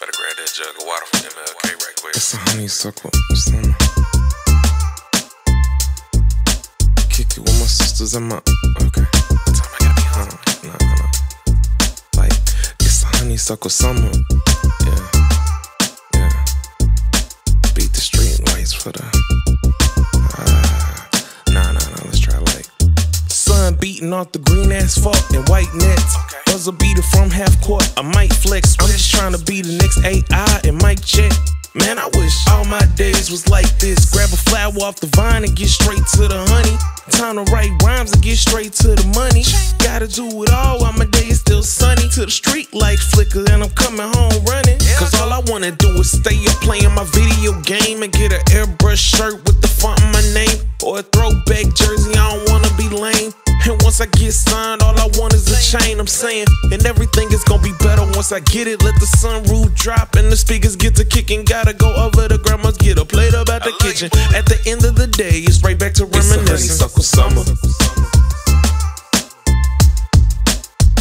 Better grab that jug of water from MLK right quick. It's a honeysuckle summer. Kick it with my sisters and my. Okay. What time I gotta be home? No, no. Like, it's a honeysuckle summer. Yeah. Yeah. Beat the street lights for the. Beating off the green asphalt and white nets. Okay. Buzzer beater from half court. I might flex. I'm just trying to be the next AI and mic check. Man, I wish all my days was like this. Grab a flower off the vine and get straight to the honey. Time to write rhymes and get straight to the money. Gotta do it all while my day is still sunny. To the street light flicker and I'm coming home running. Cause all I wanna do is stay up playing my video game and get an airbrush shirt with the font of my name. Or a throwback jersey, I once I get signed, all I want is a chain. I'm saying, and everything is gonna be better once I get it. Let the sunroof drop and the speakers get to kicking. Gotta go over to grandma's, get a plate up at the kitchen. At the end of the day, it's right back to reminiscing. It's a honeysuckle summer.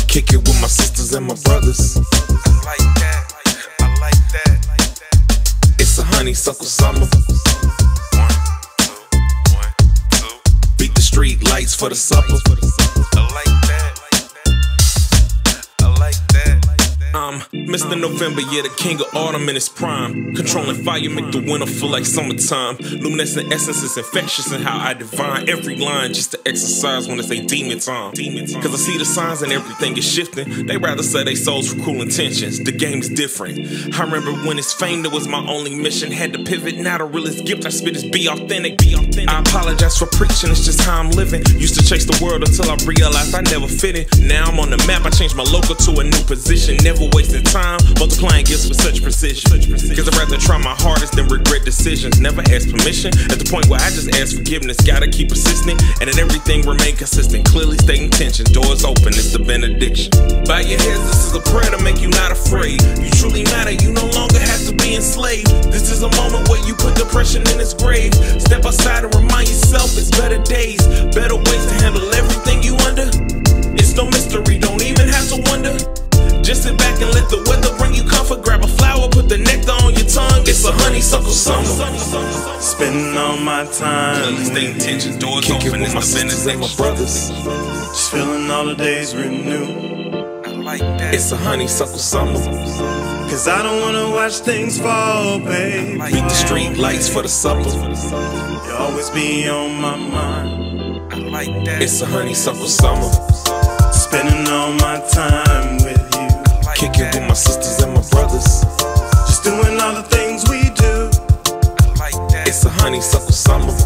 Kick it with my sisters and my brothers. I like that. I like that. It's a honeysuckle summer. Street lights for the supper. I like that. I like that. I'm Mr. November, yeah, the king of autumn in his prime. Controlling fire, make the winter feel like summertime. Luminescent essence is infectious in how I divine every line just to exorcise when it's a demon time. Cause I see the signs and everything is shifting. They rather say they souls for cruel intentions. The game's different. I remember when it's fame, that was my only mission. Had to pivot, now the realest gift I spit is be authentic. Be authentic. I apologize for preaching, it's just how I'm living. Used to chase the world until I realized I never fit it. Now I'm on the map, I changed my local to a new position. Never wasting time, multiplying gifts with such precision. Cause I'd rather try my hardest than regret decisions. Never ask permission. At the point where I just ask forgiveness, gotta keep persistent. And then everything remain consistent. Clearly state intention, doors open, it's the benediction. Bow your heads, this is a prayer to make you not afraid. You truly matter, you no longer have to be enslaved. This is a moment where you put depression in its grave. Step outside and remind yourself it's better days, better ways to handle everything you under. It's no mystery, don't even have to wonder. Just sit back and let the summer. Spending all my time Clearly with state you. intentions, doors Kick it open, it's my the sisters and my brothers. Just feeling all the days renew. I like that. It's a honeysuckle summer. Cause I don't wanna watch things fall, babe. like Beat the street lights for the supper. You always be on my mind. I like that. It's a honeysuckle summer. Spending all my time with you. Like Kick with my sisters and summer